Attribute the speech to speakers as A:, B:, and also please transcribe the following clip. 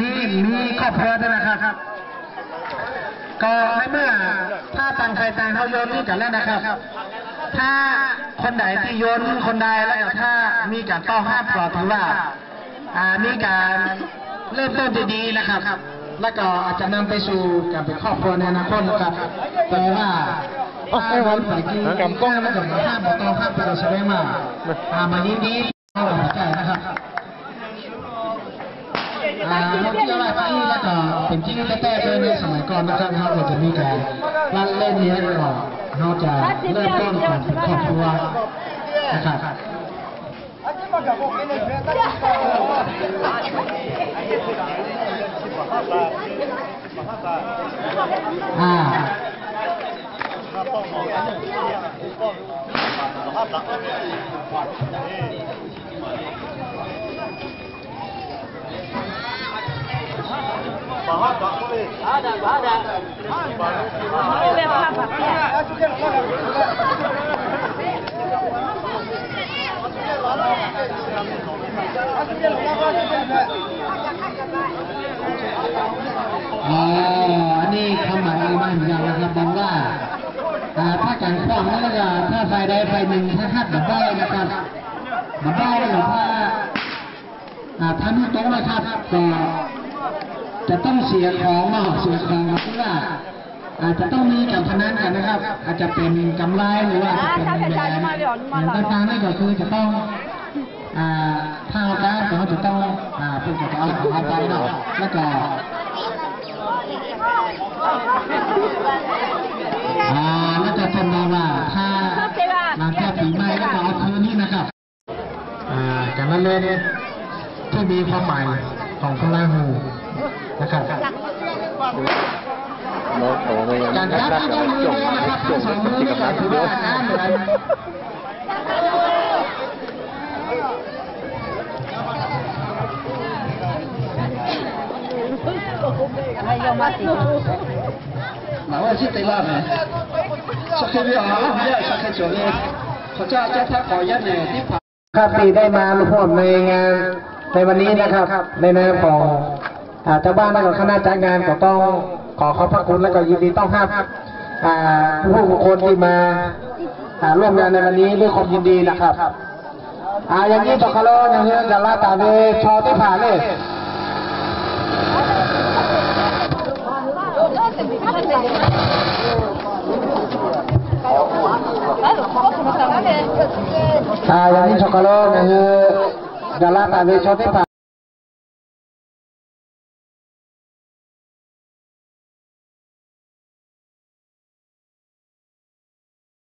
A: มีมีครอบครัวด้วยนะครับ ก็ในเมื่อถ้าต่างใครต่างเขาโยนนี่กันแล้วนะครับ ถ้าคนใดที่โยนคนใดแล้วก็ถ้ามีการต้อนรับก็ถือว่าอ่ามีการเริ่มต้นที่ดีนะครับ แล้วก็อาจจะนำไปสู่การเป็นครอบครัวในอนาคตนะครับแต่ว่าถ้าวันใส่กีกำก้องแล้วก็ห้ามบอกต้องห้ามไปเราแสดงว่าอ่ามานี้นี้เข้าหัวใจนะครับ อ่าเราที่อะไรไปแล้วก็เป็นจริงแท้ๆเลยในสมัยก่อนนะครับเราก็จะมีการลั่นเล่นเนี้ยก่อนเราจะเริ่มต้นการเป็นครอบครัวนะครับอ่าอ๋ ออันนี้คำหมายอะไรเหมือนกันนะครับบอกว่าอ่ถ้าการคว้างแล้วก็ถ้าไฟใดไฟหนึ่งถ้าหัดแบบได้นะครับแบบได้หรือว่าอ่าท่านผู้ตรงนะครับก็ จะต้องเสียของมาหอกเสียของเพราะว่าอาจจะต้องมีการพนันกันนะครับ อาจจะเป็นกำไรหรือว่าจะเป็นแบรนด์อย่างต่างๆนี่ก็คือจะต้องอ่าถ้าเอาการก็จะต้องเพื่อจะเอาของอาไปเนาะแล้วก็อ่าแล้วจะจำได้ว่าถ้าหลังจากปีใหม่แล้วก็เอาคืนนี้นะครับอ่าการละเล่นที่มีความหมายของพระราหู นะครับ
B: น้องโอ้ไม่
A: การ
B: นัก
A: จับ
B: นัก
A: ที่
B: กับ
A: มือ
B: จบ
A: นะครับ
B: จ
A: ทั้ง
B: บ
A: สองมือ
B: ที่
A: นี่
B: กับ
A: ก็
B: นัก
A: ถือ
B: เย
A: ว่า
B: อะ
A: การเหมือน
C: 哪位是对啦呢？สักแค่เดียวอ่ะไม่ได้สักแค่จบเลยเขาจะจะทักขอยัดเนี่ยที่ผ่าน
A: ครับที่ได้มาร่วมในงานในวันนี้นะครับ ในนามของอ่า เจ้าบ้านและก็คณะจัดงานก็ต้องขอขอบพระคุณและก็ยินดีต้อนรับอ่าผู้บุคคลที่มาอาร่วมงานในวันนี้ด้วยความยินดีนะครับอาอย่างนี้ตกคาร์โลอย่างนี้จะลาตาเวชอที่ผ่านเลยอาอย่างนี้ช็อกโกแลตอย่างนี้จะลาตาเวชอที่ผ่าน